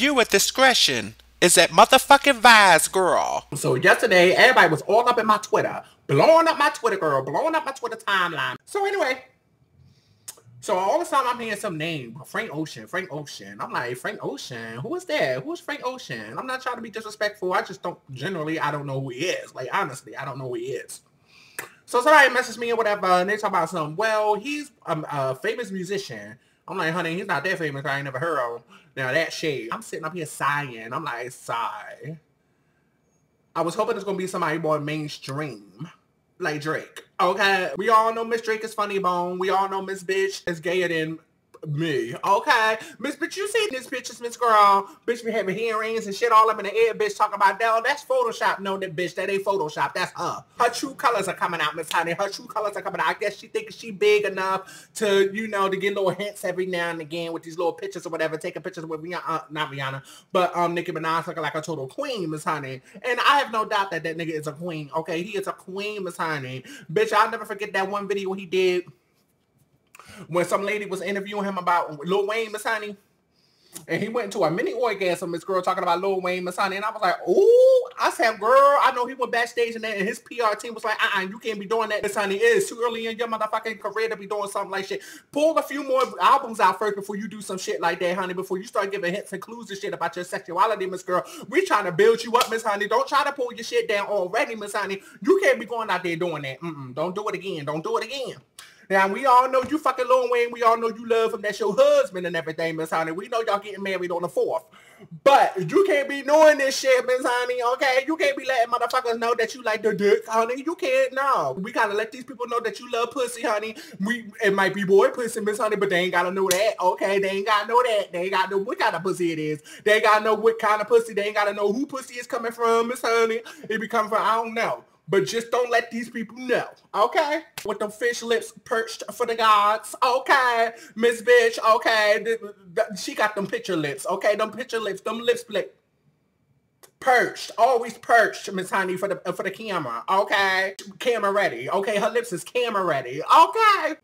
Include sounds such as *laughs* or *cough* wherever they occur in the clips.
Viewer discretion is that motherfucking Vise, girl. So yesterday, everybody was all up in my Twitter, blowing up my Twitter, girl, blowing up my Twitter timeline. So anyway, so all a sudden I'm hearing some name, Frank Ocean, Frank Ocean. I'm like, Frank Ocean, who is that? Who's Frank Ocean? I'm not trying to be disrespectful. I just don't, generally, I don't know who he is. Like, honestly, I don't know who he is. So somebody messaged me or whatever, and they talk about something. Well, he's a, a famous musician. I'm like, honey, he's not that famous. I ain't never heard of him. Now that shade. I'm sitting up here sighing. I'm like, sigh. I was hoping it's gonna be somebody more mainstream like Drake. Okay, we all know Miss Drake is funny bone. We all know Miss Bitch is gayer than me. Okay, Miss Bitch, you see this bitches, Miss Girl. Bitch be having earrings and shit all up in the air, bitch, talking about that. That's Photoshop. No, that bitch, that ain't Photoshop. That's her. Her true colors are coming out, Miss Honey. Her true colors are coming out. I guess she thinks she big enough to, you know, to get little hints every now and again with these little pictures or whatever, taking pictures with Rihanna, uh, not Rihanna, but um Nicki Minaj looking like a total queen, Miss Honey. And I have no doubt that that nigga is a queen. Okay, he is a queen, Miss Honey. Bitch, I'll never forget that one video he did when some lady was interviewing him about Lil Wayne Miss Honey. And he went into a mini orgasm, this girl talking about Lil Wayne Miss Honey. And I was like, oh, I said, girl, I know he went backstage and, that, and his PR team was like, uh-uh, you can't be doing that, Miss Honey. It is too early in your motherfucking career to be doing something like shit. Pull a few more albums out first before you do some shit like that, honey, before you start giving hints and clues and shit about your sexuality, Miss Girl. We trying to build you up, Miss Honey. Don't try to pull your shit down already, Miss Honey. You can't be going out there doing that. Mm-mm. Don't do it again. Don't do it again. Now we all know you fucking Lil Wayne. We all know you love him. That's your husband and everything, Miss Honey. We know y'all getting married on the fourth. But you can't be doing this shit, Miss Honey, okay? You can't be letting motherfuckers know that you like the dick, honey. You can't, no. We gotta let these people know that you love pussy, honey. We It might be boy pussy, Miss Honey, but they ain't gotta know that, okay? They ain't gotta know that. They ain't gotta know what kind of pussy it is. They ain't gotta know what kind of pussy. They ain't gotta know who pussy is coming from, Miss Honey. It be coming from, I don't know. But just don't let these people know, okay? With the fish lips perched for the gods, okay? Miss Bitch, okay? She got them picture lips, okay? Them picture lips, them lips split. Perched, always perched, Miss Honey, for the for the camera, okay? Camera ready, okay? Her lips is camera ready, okay?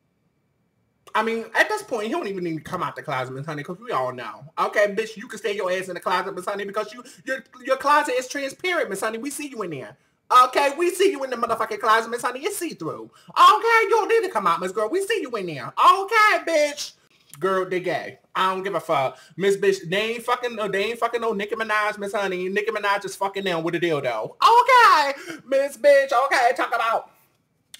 I mean, at this point, you don't even need to come out the closet, Miss Honey, because we all know. Okay, bitch, you can stay your ass in the closet, Miss Honey, because you your your closet is transparent, Miss Honey. We see you in there. Okay, we see you in the motherfucking closet, Miss Honey. It's see-through. Okay, you don't need to come out, Miss Girl. We see you in there. Okay, bitch. Girl, they gay. I don't give a fuck. Miss Bitch, they ain't fucking, uh, they ain't fucking no Nicki Minaj, Miss Honey. Nicki Minaj is fucking them with a dildo. Okay, Miss Bitch. Okay, talk about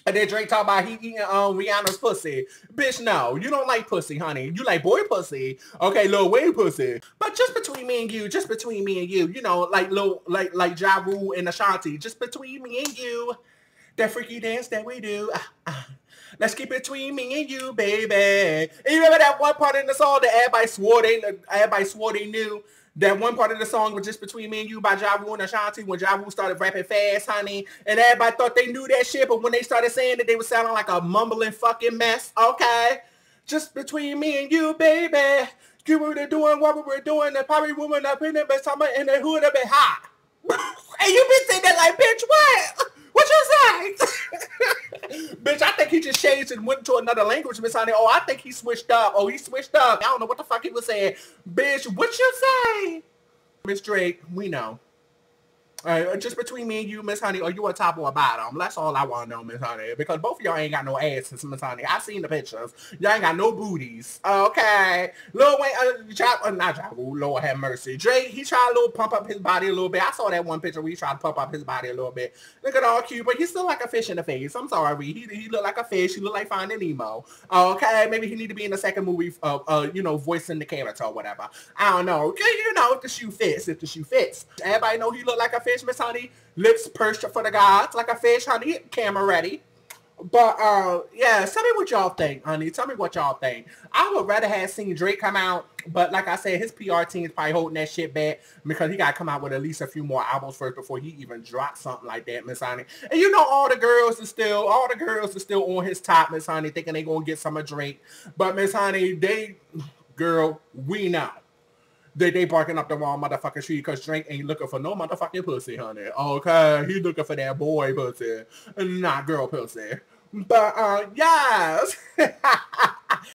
and then Drake talk about he eating um Rihanna's pussy. Bitch, no, you don't like pussy, honey. You like boy pussy. Okay, Lil Wayne pussy. But just between me and you, just between me and you, you know, like Lil, like like Ja Rule and Ashanti, just between me and you, that freaky dance that we do. Uh, uh. Let's keep it between me and you, baby. And you remember that one part in the song that everybody swore they, everybody swore they knew that one part of the song was just between me and you by Ja Rule and Ashanti when Ja Rule started rapping fast, honey. And everybody thought they knew that shit, but when they started saying it, they were sounding like a mumbling fucking mess. Okay. Just between me and you, baby. You were doing what we were doing. The probably woman up in the summer in the hood a bit hot. and you been saying that like, bitch? What you say? Bitch, I think he just changed and went to another language, Miss Honey. Oh, I think he switched up. Oh, he switched up. I don't know what the fuck he was saying. Bitch, what you say? Miss Drake, we know. Just between me and you, Miss Honey, are you a top or a bottom? That's all I want to know, Miss Honey. Because both of y'all ain't got no asses, Miss Honey. I seen the pictures. Y'all ain't got no booties. Okay. Lil Wayne, uh, Chop, uh, not Chop, Lord have mercy. Drake, he tried little pump up his body a little bit. I saw that one picture where he tried to pump up his body a little bit. Look at all cute, but he's still like a fish in the face. I'm sorry. He, he look like a fish. He look like Finding Nemo. Okay. Maybe he need to be in the second movie, uh, uh, you know, voicing the character or whatever. I don't know. You know, if the shoe fits, if the shoe fits. Everybody know he look like a fish, Miss Honey lips perched for the gods like a fish, honey. Camera ready. But uh, yeah, tell me what y'all think, honey. Tell me what y'all think. I would rather have seen Drake come out, but like I said, his PR team is probably holding that shit back because he got to come out with at least a few more albums first before he even drops something like that, Miss Honey. And you know, all the girls are still, all the girls are still on his top, Miss Honey, thinking they gonna get some of Drake. But Miss Honey, they, girl, we know they they barking up the wrong motherfucking tree because Drake ain't looking for no motherfucking pussy, honey. Okay, he looking for that boy pussy, not girl pussy. But uh, yes, *laughs*